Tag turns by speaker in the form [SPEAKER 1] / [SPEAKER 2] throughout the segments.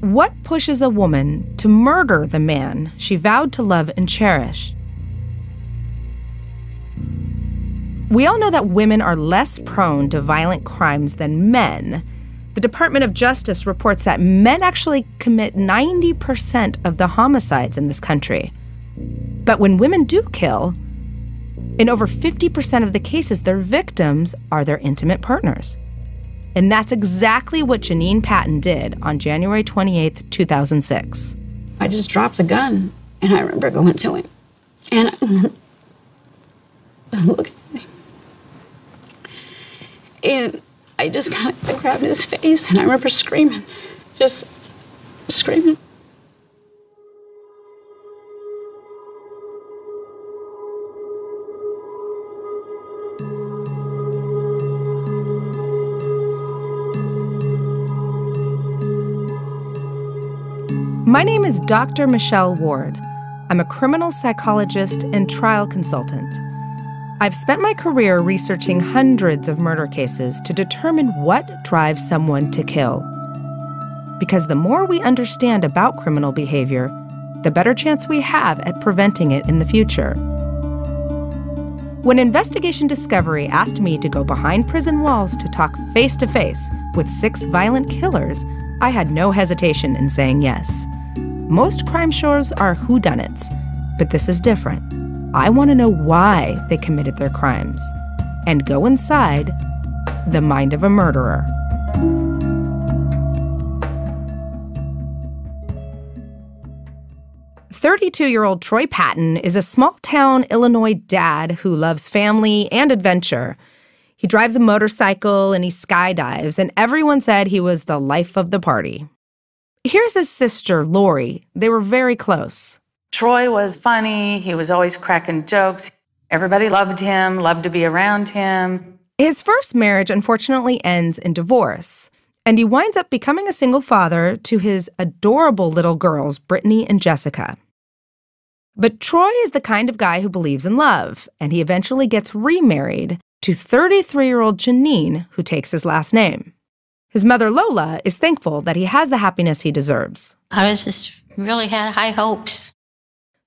[SPEAKER 1] What pushes a woman to murder the man she vowed to love and cherish? We all know that women are less prone to violent crimes than men. The Department of Justice reports that men actually commit 90% of the homicides in this country. But when women do kill, in over 50% of the cases, their victims are their intimate partners. And that's exactly what Janine Patton did on January 28, 2006.
[SPEAKER 2] I just dropped the gun and I remember going to him. And I, look at me. And I just kind of grabbed his face and I remember screaming, just screaming.
[SPEAKER 1] My name is Dr. Michelle Ward. I'm a criminal psychologist and trial consultant. I've spent my career researching hundreds of murder cases to determine what drives someone to kill. Because the more we understand about criminal behavior, the better chance we have at preventing it in the future. When Investigation Discovery asked me to go behind prison walls to talk face to face with six violent killers, I had no hesitation in saying yes. Most crime shows are whodunits, but this is different. I want to know why they committed their crimes and go inside the mind of a murderer. Thirty-two-year-old Troy Patton is a small-town Illinois dad who loves family and adventure. He drives a motorcycle and he skydives, and everyone said he was the life of the party. Here's his sister, Lori. They were very close.
[SPEAKER 3] Troy was funny. He was always cracking jokes. Everybody loved him, loved to be around him.
[SPEAKER 1] His first marriage unfortunately ends in divorce, and he winds up becoming a single father to his adorable little girls, Brittany and Jessica. But Troy is the kind of guy who believes in love, and he eventually gets remarried to 33 year old Janine, who takes his last name. His mother, Lola, is thankful that he has the happiness he deserves.
[SPEAKER 4] I was just really had high hopes.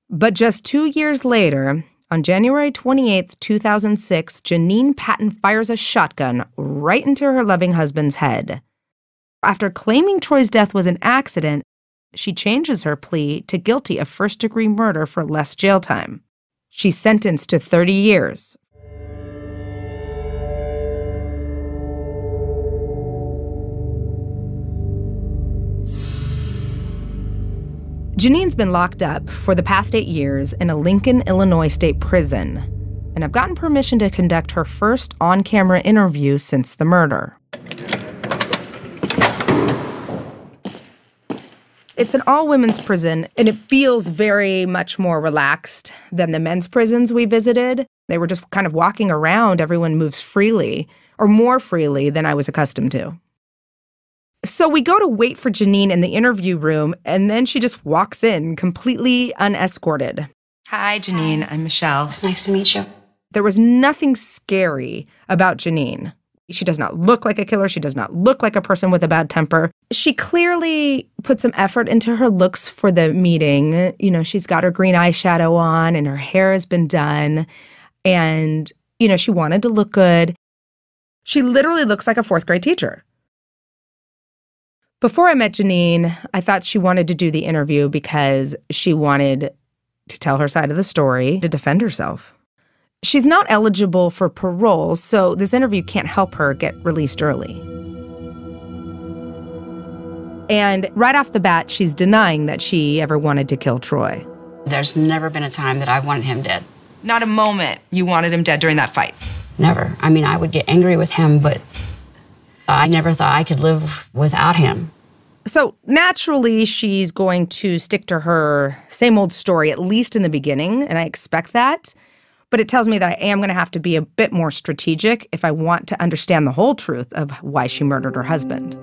[SPEAKER 1] But just two years later, on January 28, 2006, Janine Patton fires a shotgun right into her loving husband's head. After claiming Troy's death was an accident, she changes her plea to guilty of first degree murder for less jail time. She's sentenced to 30 years Janine's been locked up for the past eight years in a Lincoln, Illinois state prison, and I've gotten permission to conduct her first on camera interview since the murder. It's an all women's prison, and it feels very much more relaxed than the men's prisons we visited. They were just kind of walking around, everyone moves freely, or more freely than I was accustomed to. So we go to wait for Janine in the interview room, and then she just walks in completely unescorted. Hi, Janine. I'm Michelle.
[SPEAKER 2] It's nice to meet you.
[SPEAKER 1] There was nothing scary about Janine. She does not look like a killer. She does not look like a person with a bad temper. She clearly put some effort into her looks for the meeting. You know, she's got her green eyeshadow on and her hair has been done. And, you know, she wanted to look good. She literally looks like a fourth grade teacher. Before I met Janine, I thought she wanted to do the interview because she wanted to tell her side of the story, to defend herself. She's not eligible for parole, so this interview can't help her get released early. And right off the bat, she's denying that she ever wanted to kill Troy.
[SPEAKER 2] There's never been a time that I wanted him dead.
[SPEAKER 1] Not a moment you wanted him dead during that fight.
[SPEAKER 2] Never. I mean, I would get angry with him, but I never thought I could live without him.
[SPEAKER 1] So naturally, she's going to stick to her same old story, at least in the beginning, and I expect that. But it tells me that I am going to have to be a bit more strategic if I want to understand the whole truth of why she murdered her husband.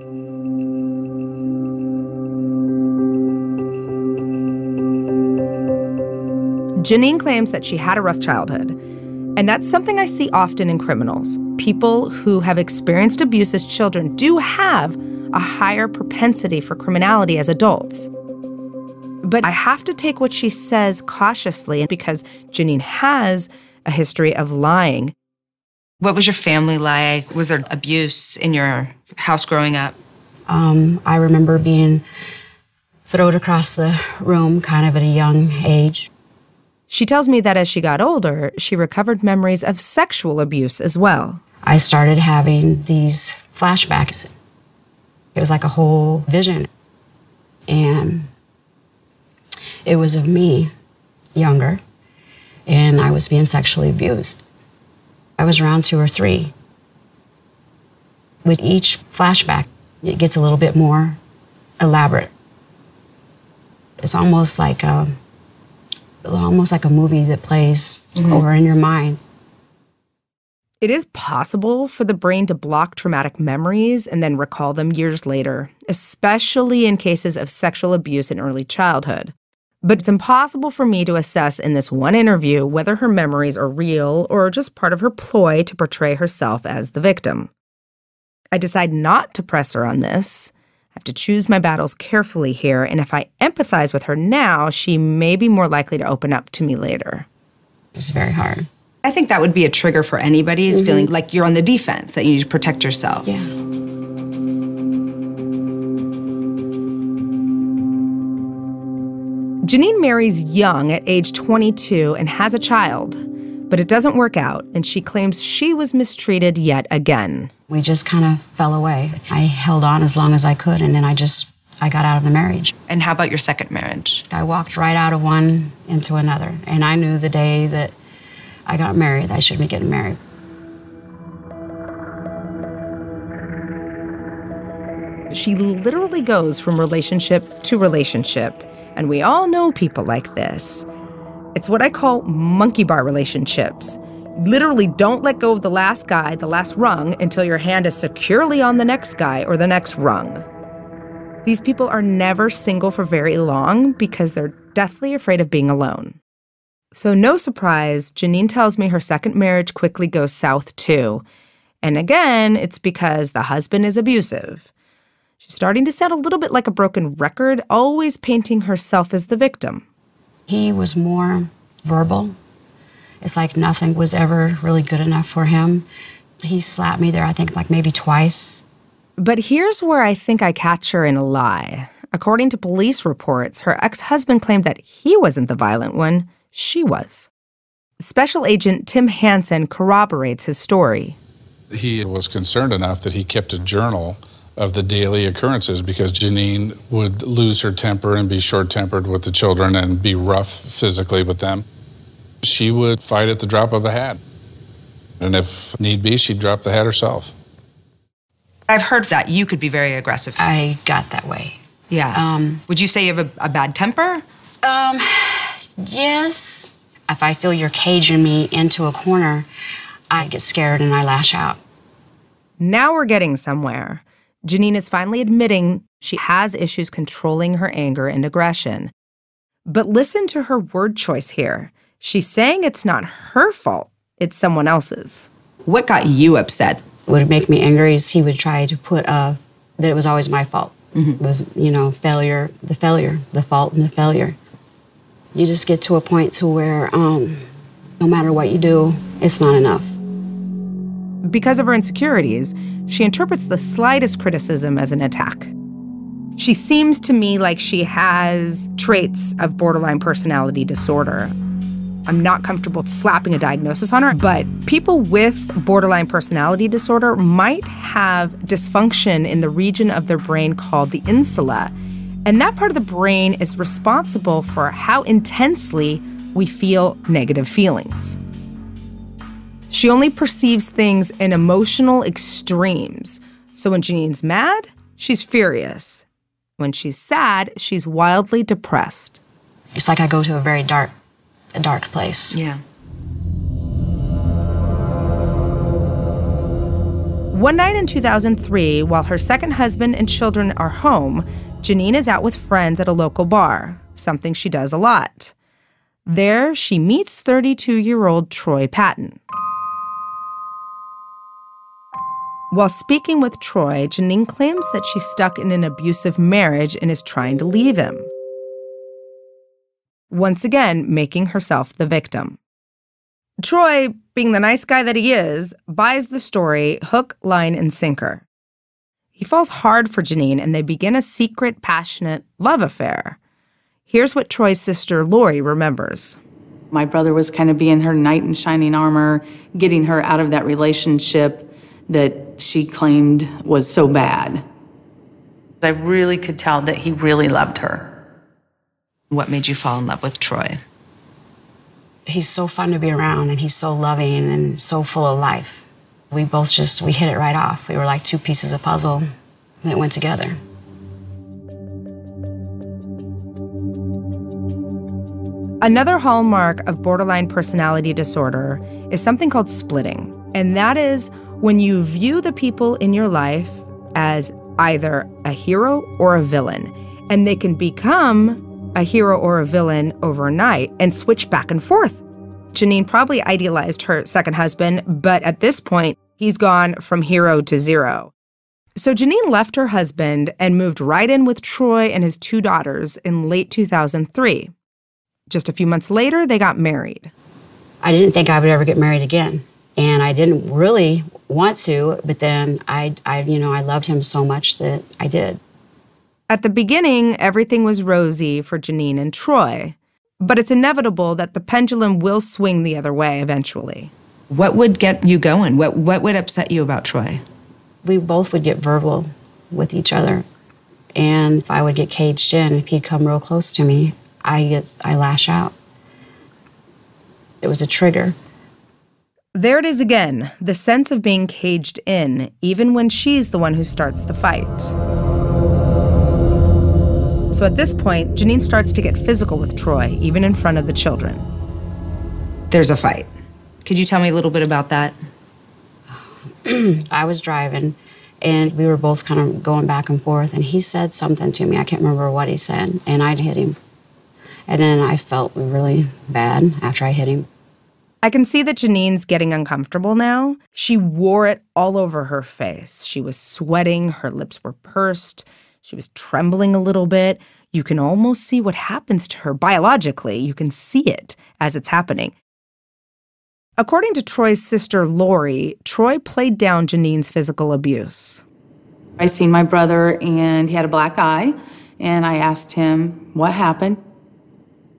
[SPEAKER 1] Janine claims that she had a rough childhood, and that's something I see often in criminals people who have experienced abuse as children do have a higher propensity for criminality as adults. But I have to take what she says cautiously because Janine has a history of lying.
[SPEAKER 5] What was your family like? Was there abuse in your house growing up?
[SPEAKER 2] Um, I remember being thrown across the room kind of at a young age.
[SPEAKER 1] She tells me that as she got older, she recovered memories of sexual abuse as well.
[SPEAKER 2] I started having these flashbacks. It was like a whole vision. And it was of me, younger, and I was being sexually abused. I was around two or three. With each flashback, it gets a little bit more elaborate. It's almost like a, almost like a movie that plays mm-hmm. over in your mind.
[SPEAKER 1] It is possible for the brain to block traumatic memories and then recall them years later, especially in cases of sexual abuse in early childhood. But it's impossible for me to assess in this one interview whether her memories are real or just part of her ploy to portray herself as the victim. I decide not to press her on this. I have to choose my battles carefully here, and if I empathize with her now, she may be more likely to open up to me later.
[SPEAKER 2] It's very hard.
[SPEAKER 5] I think that would be a trigger for anybody is mm-hmm. feeling like you're on the defense, that you need to protect yourself.
[SPEAKER 2] Yeah.
[SPEAKER 1] Janine marries young at age 22 and has a child, but it doesn't work out, and she claims she was mistreated yet again.
[SPEAKER 2] We just kind of fell away. I held on as long as I could, and then I just I got out of the marriage.
[SPEAKER 5] And how about your second marriage?
[SPEAKER 2] I walked right out of one into another, and I knew the day that I got married. I should be getting married.
[SPEAKER 1] She literally goes from relationship to relationship, and we all know people like this. It's what I call monkey bar relationships. Literally, don't let go of the last guy, the last rung, until your hand is securely on the next guy or the next rung. These people are never single for very long because they're deathly afraid of being alone. So, no surprise, Janine tells me her second marriage quickly goes south too. And again, it's because the husband is abusive. She's starting to sound a little bit like a broken record, always painting herself as the victim.
[SPEAKER 2] He was more verbal. It's like nothing was ever really good enough for him. He slapped me there, I think, like maybe twice.
[SPEAKER 1] But here's where I think I catch her in a lie. According to police reports, her ex husband claimed that he wasn't the violent one she was. Special Agent Tim Hansen corroborates his story.
[SPEAKER 6] He was concerned enough that he kept a journal of the daily occurrences because Janine would lose her temper and be short tempered with the children and be rough physically with them. She would fight at the drop of a hat. And if need be, she'd drop the hat herself.
[SPEAKER 5] I've heard that you could be very aggressive.
[SPEAKER 2] I got that way.
[SPEAKER 5] Yeah. Um, would you say you have a, a bad temper?
[SPEAKER 2] Um, Yes. If I feel you're caging me into a corner, I get scared and I lash out.
[SPEAKER 1] Now we're getting somewhere. Janine is finally admitting she has issues controlling her anger and aggression. But listen to her word choice here. She's saying it's not her fault, it's someone else's.
[SPEAKER 5] What got you upset?
[SPEAKER 2] What would make me angry is he would try to put uh, that it was always my fault. Mm-hmm. It was, you know, failure, the failure, the fault and the failure you just get to a point to where um, no matter what you do, it's not enough.
[SPEAKER 1] Because of her insecurities, she interprets the slightest criticism as an attack. She seems to me like she has traits of borderline personality disorder. I'm not comfortable slapping a diagnosis on her, but people with borderline personality disorder might have dysfunction in the region of their brain called the insula. And that part of the brain is responsible for how intensely we feel negative feelings. She only perceives things in emotional extremes. So when Janine's mad, she's furious. When she's sad, she's wildly depressed.
[SPEAKER 2] It's like I go to a very dark, a dark place.
[SPEAKER 5] Yeah.
[SPEAKER 1] One night in 2003, while her second husband and children are home, Janine is out with friends at a local bar, something she does a lot. There, she meets 32 year old Troy Patton. While speaking with Troy, Janine claims that she's stuck in an abusive marriage and is trying to leave him. Once again, making herself the victim. Troy, being the nice guy that he is, buys the story hook, line, and sinker. He falls hard for Janine and they begin a secret, passionate love affair. Here's what Troy's sister Lori remembers.
[SPEAKER 3] My brother was kind of being her knight in shining armor, getting her out of that relationship that she claimed was so bad. I really could tell that he really loved her.
[SPEAKER 5] What made you fall in love with Troy?
[SPEAKER 2] He's so fun to be around and he's so loving and so full of life. We both just, we hit it right off. We were like two pieces of puzzle that went together.
[SPEAKER 1] Another hallmark of borderline personality disorder is something called splitting. And that is when you view the people in your life as either a hero or a villain. And they can become a hero or a villain overnight and switch back and forth. Janine probably idealized her second husband, but at this point, he's gone from hero to zero. So Janine left her husband and moved right in with Troy and his two daughters in late 2003. Just a few months later, they got married.
[SPEAKER 2] I didn't think I would ever get married again. And I didn't really want to, but then I, I, you know, I loved him so much that I did.
[SPEAKER 1] At the beginning, everything was rosy for Janine and Troy, but it's inevitable that the pendulum will swing the other way eventually.
[SPEAKER 5] What would get you going? What what would upset you about Troy?
[SPEAKER 2] We both would get verbal with each other. And I would get caged in if he'd come real close to me. I get I lash out. It was a trigger.
[SPEAKER 1] There it is again the sense of being caged in, even when she's the one who starts the fight. So at this point, Janine starts to get physical with Troy, even in front of the children.
[SPEAKER 5] There's a fight. Could you tell me a little bit about that?
[SPEAKER 2] I was driving and we were both kind of going back and forth and he said something to me. I can't remember what he said and I'd hit him. And then I felt really bad after I hit him.
[SPEAKER 1] I can see that Janine's getting uncomfortable now. She wore it all over her face. She was sweating, her lips were pursed, she was trembling a little bit. You can almost see what happens to her biologically. You can see it as it's happening. According to Troy's sister Lori, Troy played down Janine's physical abuse.
[SPEAKER 3] I seen my brother and he had a black eye, and I asked him what happened.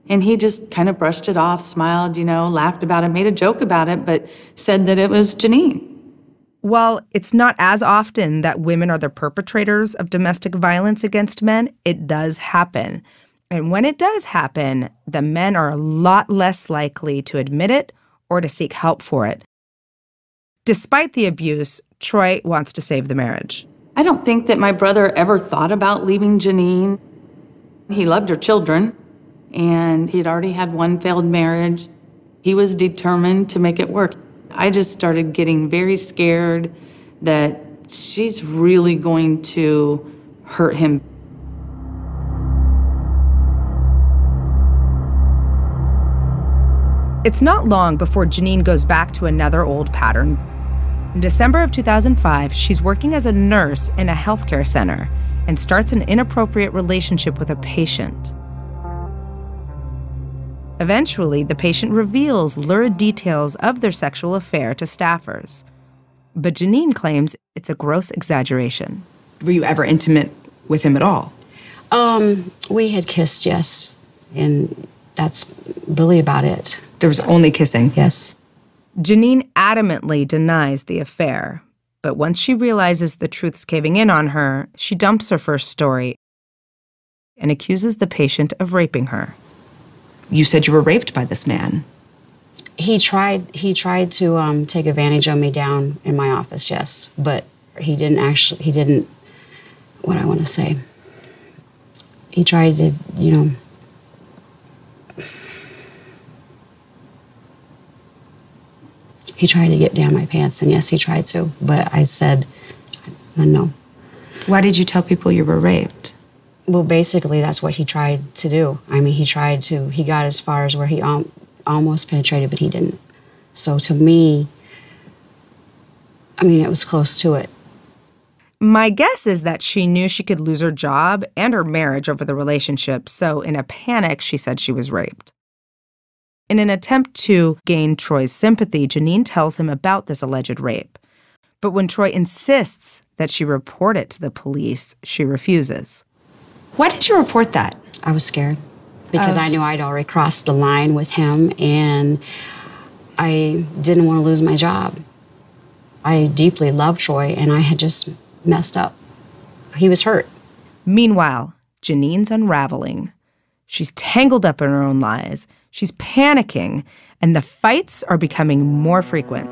[SPEAKER 3] And he just kind of brushed it off, smiled, you know, laughed about it, made a joke about it, but said that it was Janine.
[SPEAKER 1] While it's not as often that women are the perpetrators of domestic violence against men, it does happen. And when it does happen, the men are a lot less likely to admit it or to seek help for it. Despite the abuse, Troy wants to save the marriage.
[SPEAKER 3] I don't think that my brother ever thought about leaving Janine. He loved her children, and he'd already had one failed marriage. He was determined to make it work. I just started getting very scared that she's really going to hurt him.
[SPEAKER 1] It's not long before Janine goes back to another old pattern. In December of 2005, she's working as a nurse in a healthcare center and starts an inappropriate relationship with a patient. Eventually, the patient reveals lurid details of their sexual affair to staffers. But Janine claims it's a gross exaggeration.
[SPEAKER 5] Were you ever intimate with him at all?
[SPEAKER 2] Um, we had kissed, yes. And that's really about it.
[SPEAKER 5] There was only kissing.
[SPEAKER 2] Yes.
[SPEAKER 1] Janine adamantly denies the affair, but once she realizes the truth's caving in on her, she dumps her first story and accuses the patient of raping her.
[SPEAKER 5] You said you were raped by this man.
[SPEAKER 2] He tried he tried to um, take advantage of me down in my office, yes, but he didn't actually he didn't what I want to say. He tried to, you know, he tried to get down my pants, and yes, he tried to, but I said, no.
[SPEAKER 5] Why did you tell people you were raped?
[SPEAKER 2] Well, basically, that's what he tried to do. I mean, he tried to, he got as far as where he al- almost penetrated, but he didn't. So to me, I mean, it was close to it.
[SPEAKER 1] My guess is that she knew she could lose her job and her marriage over the relationship, so in a panic, she said she was raped. In an attempt to gain Troy's sympathy, Janine tells him about this alleged rape. But when Troy insists that she report it to the police, she refuses.
[SPEAKER 5] Why did you report that?
[SPEAKER 2] I was scared because
[SPEAKER 5] Of-
[SPEAKER 2] I knew I'd already crossed the line with him and I didn't want to lose my job. I deeply loved Troy and I had just messed up. He was hurt.
[SPEAKER 1] Meanwhile, Janine's unraveling. She's tangled up in her own lies. She's panicking, and the fights are becoming more frequent.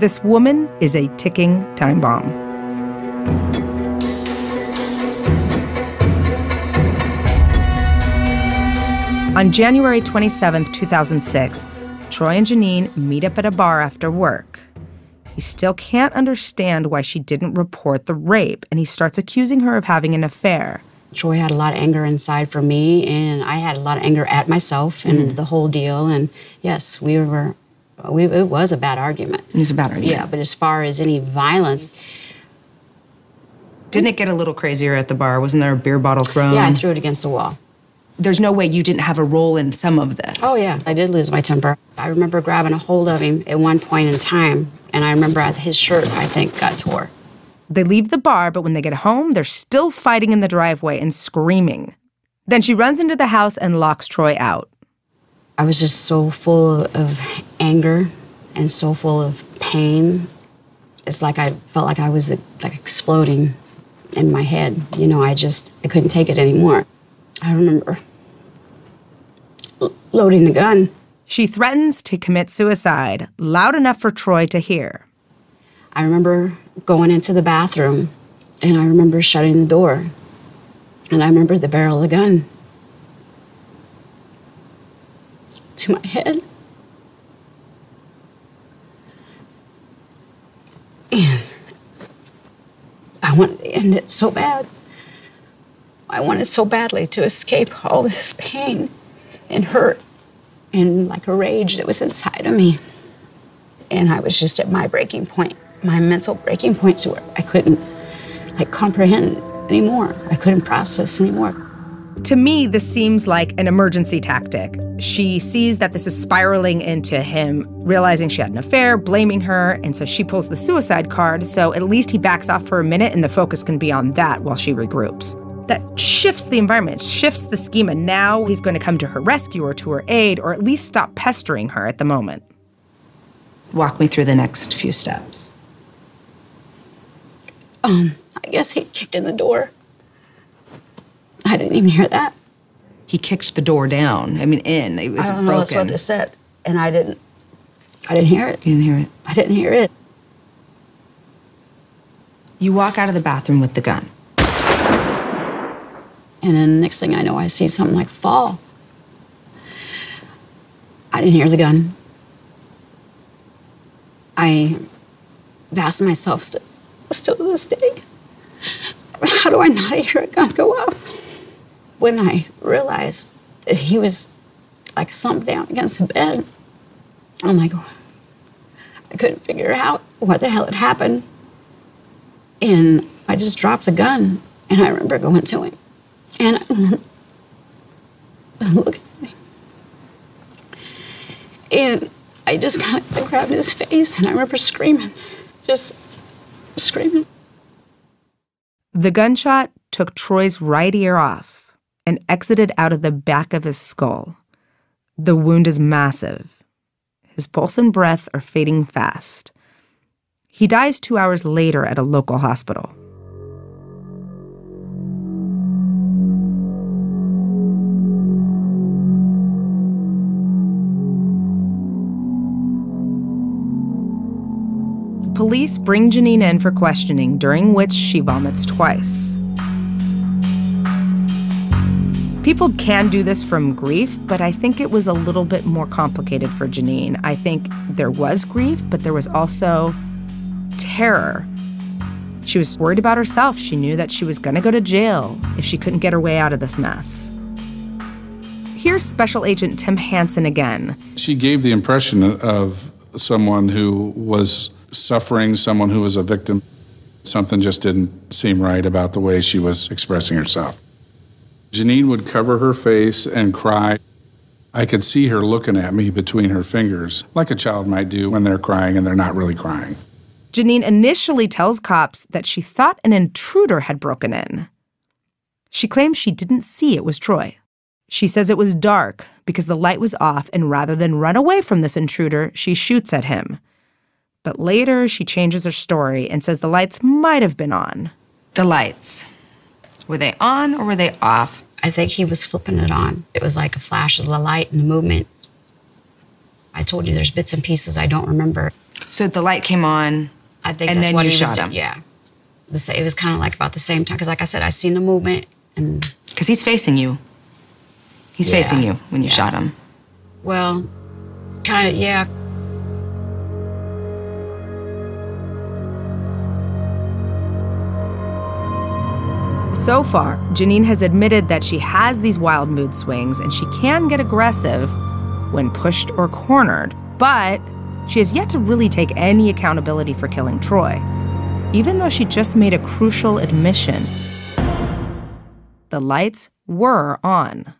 [SPEAKER 1] This woman is a ticking time bomb. On January 27, 2006, Troy and Janine meet up at a bar after work. He still can't understand why she didn't report the rape, and he starts accusing her of having an affair.
[SPEAKER 2] Troy had a lot of anger inside for me, and I had a lot of anger at myself and mm. the whole deal. And yes, we were, we, it was a bad argument.
[SPEAKER 5] It was about her.
[SPEAKER 2] Yeah, but as far as any violence,
[SPEAKER 5] Didn't it get a little crazier at the bar? Wasn't there a beer bottle thrown?
[SPEAKER 2] yeah, I threw it against the wall.
[SPEAKER 5] There's no way you didn't have a role in some of this.
[SPEAKER 2] Oh, yeah, I did lose my temper. I remember grabbing a hold of him at one point in time, and I remember his shirt, I think, got tore.
[SPEAKER 1] They leave the bar, but when they get home, they're still fighting in the driveway and screaming. Then she runs into the house and locks Troy out.
[SPEAKER 2] I was just so full of anger and so full of pain. It's like I felt like I was like exploding in my head. You know, I just I couldn't take it anymore. I remember l- loading the gun.
[SPEAKER 1] She threatens to commit suicide, loud enough for Troy to hear.
[SPEAKER 2] I remember going into the bathroom and I remember shutting the door. And I remember the barrel of the gun to my head. And I wanted to end it so bad. I wanted so badly to escape all this pain and hurt and like a rage that was inside of me. And I was just at my breaking point, my mental breaking point to where I couldn't like comprehend anymore. I couldn't process anymore.
[SPEAKER 1] To me, this seems like an emergency tactic. She sees that this is spiraling into him realizing she had an affair, blaming her, and so she pulls the suicide card. So at least he backs off for a minute and the focus can be on that while she regroups. That shifts the environment, shifts the schema. Now he's going to come to her rescue or to her aid, or at least stop pestering her at the moment.
[SPEAKER 5] Walk me through the next few steps.
[SPEAKER 2] Um, I guess he kicked in the door. I didn't even hear that.
[SPEAKER 5] He kicked the door down. I mean, in. It was
[SPEAKER 2] I don't know that's
[SPEAKER 5] broken.
[SPEAKER 2] what they said, and I didn't. I didn't hear it.
[SPEAKER 5] you didn't hear it.
[SPEAKER 2] I didn't hear it.
[SPEAKER 5] You walk out of the bathroom with the gun.
[SPEAKER 2] And then next thing I know, I see something like fall. I didn't hear the gun. I asked myself st- still to this day, how do I not hear a gun go off? When I realized that he was like slumped down against the bed, I'm like, I couldn't figure out what the hell had happened. And I just dropped the gun, and I remember going to him. And I remember looking at me. And I just kind of grabbed his face, and I remember screaming, just screaming.
[SPEAKER 1] The gunshot took Troy's right ear off and exited out of the back of his skull. The wound is massive. His pulse and breath are fading fast. He dies two hours later at a local hospital. Police bring Janine in for questioning, during which she vomits twice. People can do this from grief, but I think it was a little bit more complicated for Janine. I think there was grief, but there was also terror. She was worried about herself. She knew that she was going to go to jail if she couldn't get her way out of this mess. Here's Special Agent Tim Hansen again.
[SPEAKER 6] She gave the impression of someone who was suffering, someone who was a victim. Something just didn't seem right about the way she was expressing herself. Janine would cover her face and cry. I could see her looking at me between her fingers, like a child might do when they're crying and they're not really crying.
[SPEAKER 1] Janine initially tells cops that she thought an intruder had broken in. She claims she didn't see it was Troy. She says it was dark because the light was off, and rather than run away from this intruder, she shoots at him. But later, she changes her story and says the lights might have been on.
[SPEAKER 5] The lights. Were they on or were they off?
[SPEAKER 2] I think he was flipping it on. It was like a flash of the light and the movement. I told you there's bits and pieces I don't remember.
[SPEAKER 5] So the light came on.
[SPEAKER 2] I think
[SPEAKER 5] And
[SPEAKER 2] that's
[SPEAKER 5] then
[SPEAKER 2] what
[SPEAKER 5] you
[SPEAKER 2] he was
[SPEAKER 5] shot
[SPEAKER 2] doing.
[SPEAKER 5] him.
[SPEAKER 2] Yeah. It was kind of like about the same time. Because, like I said, I seen the movement and,
[SPEAKER 5] Because he's facing you. He's
[SPEAKER 2] Yeah.
[SPEAKER 5] facing you when you
[SPEAKER 2] Yeah.
[SPEAKER 5] shot him.
[SPEAKER 2] well, kind of, yeah.
[SPEAKER 1] So far, Janine has admitted that she has these wild mood swings and she can get aggressive when pushed or cornered, but she has yet to really take any accountability for killing Troy, even though she just made a crucial admission. The lights were on.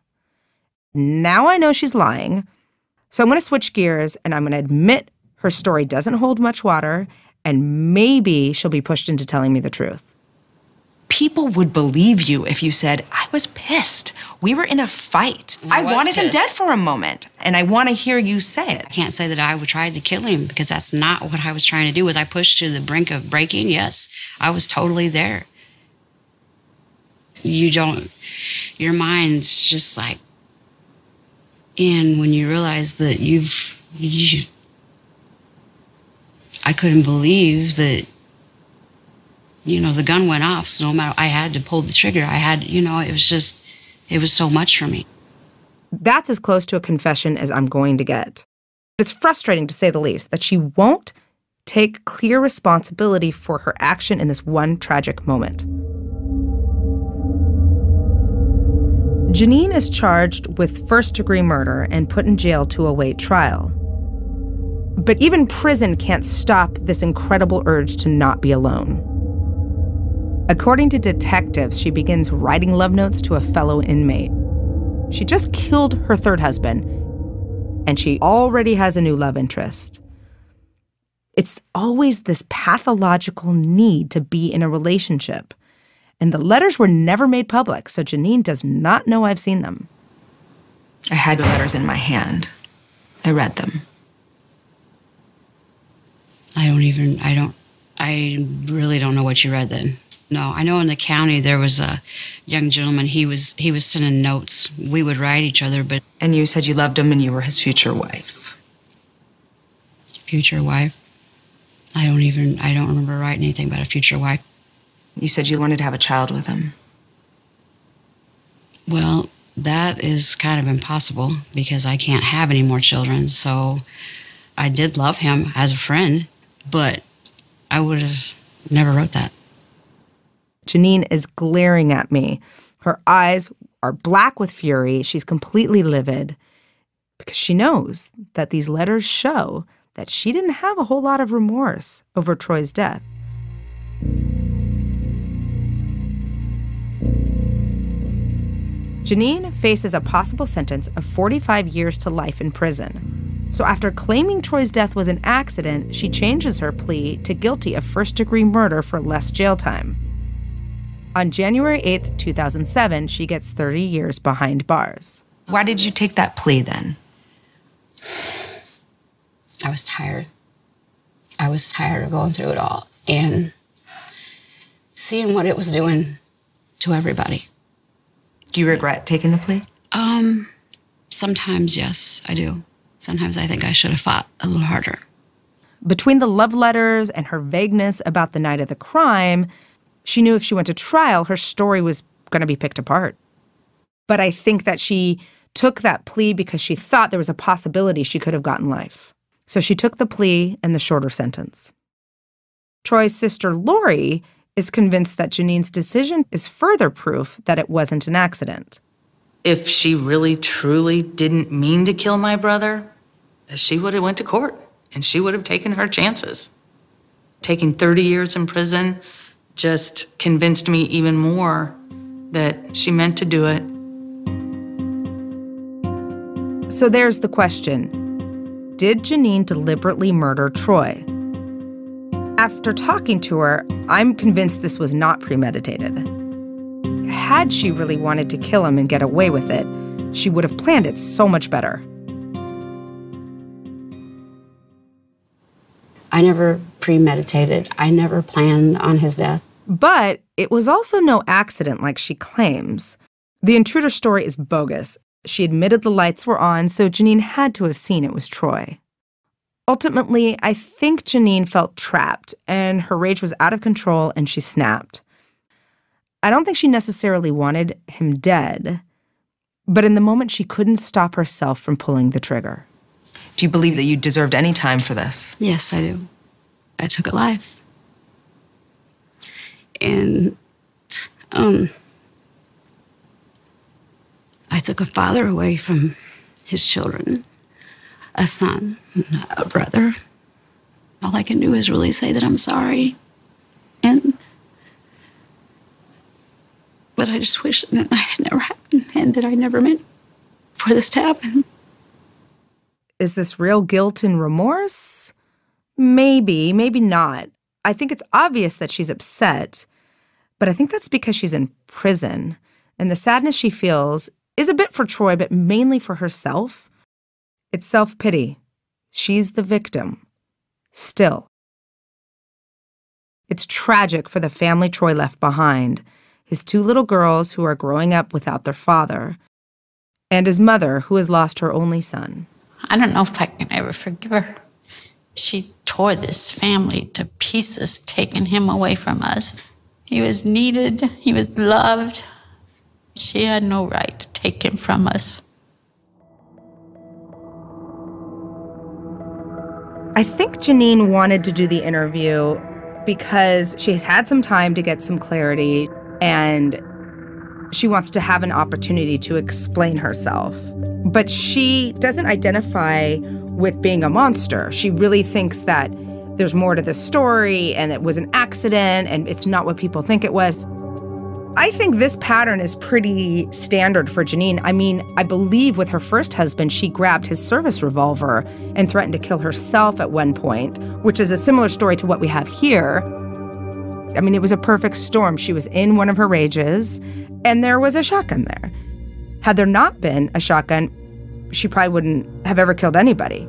[SPEAKER 1] Now I know she's lying, so I'm going to switch gears and I'm going to admit her story doesn't hold much water and maybe she'll be pushed into telling me the truth.
[SPEAKER 5] People would believe you if you said, I was pissed. We were in a fight.
[SPEAKER 2] I
[SPEAKER 5] I, wanted him dead for a moment. And I want to hear you say it.
[SPEAKER 2] I can't say that I would try to kill him because that's not what I was trying to do. Was I pushed to the brink of breaking? Yes, I was totally there. You don't, your mind's just like and when you realize that you've, you, I couldn't believe that, you know, the gun went off. So no matter, I had to pull the trigger. I had, you know, it was just, it was so much for me.
[SPEAKER 1] That's as close to a confession as I'm going to get. It's frustrating to say the least that she won't take clear responsibility for her action in this one tragic moment. Janine is charged with first degree murder and put in jail to await trial. But even prison can't stop this incredible urge to not be alone. According to detectives, she begins writing love notes to a fellow inmate. She just killed her third husband, and she already has a new love interest. It's always this pathological need to be in a relationship. And the letters were never made public, so Janine does not know I've seen them.
[SPEAKER 5] I had the letters in my hand. I read them.
[SPEAKER 2] I don't even, I don't, I really don't know what you read then. No, I know in the county there was a young gentleman. He was he was sending notes. We would write each other, but
[SPEAKER 5] And you said you loved him and you were his future wife.
[SPEAKER 2] future wife. I don't even I don't remember writing anything about a future wife.
[SPEAKER 5] You said you wanted to have a child with him.
[SPEAKER 2] Well, that is kind of impossible because I can't have any more children. So I did love him as a friend, but I would have never wrote that.
[SPEAKER 1] Janine is glaring at me. Her eyes are black with fury. She's completely livid because she knows that these letters show that she didn't have a whole lot of remorse over Troy's death. Janine faces a possible sentence of 45 years to life in prison. So, after claiming Troy's death was an accident, she changes her plea to guilty of first degree murder for less jail time. On January 8th, 2007, she gets 30 years behind bars.
[SPEAKER 5] Why did you take that plea then?
[SPEAKER 2] I was tired. I was tired of going through it all and seeing what it was doing to everybody.
[SPEAKER 5] Do you regret taking the plea?
[SPEAKER 2] Um, sometimes, yes, I do. Sometimes I think I should have fought a little harder.
[SPEAKER 1] Between the love letters and her vagueness about the night of the crime, she knew if she went to trial, her story was going to be picked apart. But I think that she took that plea because she thought there was a possibility she could have gotten life. So she took the plea and the shorter sentence. Troy's sister, Lori, is convinced that Janine's decision is further proof that it wasn't an accident.
[SPEAKER 3] If she really truly didn't mean to kill my brother, she would have went to court and she would have taken her chances. Taking 30 years in prison, just convinced me even more that she meant to do it.
[SPEAKER 1] So there's the question Did Janine deliberately murder Troy? After talking to her, I'm convinced this was not premeditated. Had she really wanted to kill him and get away with it, she would have planned it so much better.
[SPEAKER 2] I never premeditated. I never planned on his death.
[SPEAKER 1] But it was also no accident like she claims. The intruder story is bogus. She admitted the lights were on, so Janine had to have seen it was Troy. Ultimately, I think Janine felt trapped and her rage was out of control and she snapped. I don't think she necessarily wanted him dead, but in the moment she couldn't stop herself from pulling the trigger.
[SPEAKER 5] Do you believe that you deserved any time for this?
[SPEAKER 2] Yes, I do. I took a life. And, um, I took a father away from his children, a son, a brother. All I can do is really say that I'm sorry. And, but I just wish that it had never happened and that I never meant for this to happen.
[SPEAKER 1] Is this real guilt and remorse? Maybe, maybe not. I think it's obvious that she's upset, but I think that's because she's in prison. And the sadness she feels is a bit for Troy, but mainly for herself. It's self pity. She's the victim. Still. It's tragic for the family Troy left behind his two little girls who are growing up without their father, and his mother who has lost her only son.
[SPEAKER 4] I don't know if I can ever forgive her. She tore this family to pieces, taking him away from us. He was needed, he was loved. She had no right to take him from us.
[SPEAKER 1] I think Janine wanted to do the interview because she's had some time to get some clarity and she wants to have an opportunity to explain herself. But she doesn't identify with being a monster. She really thinks that there's more to the story and it was an accident and it's not what people think it was. I think this pattern is pretty standard for Janine. I mean, I believe with her first husband, she grabbed his service revolver and threatened to kill herself at one point, which is a similar story to what we have here. I mean, it was a perfect storm. She was in one of her rages, and there was a shotgun there. Had there not been a shotgun, she probably wouldn't have ever killed anybody.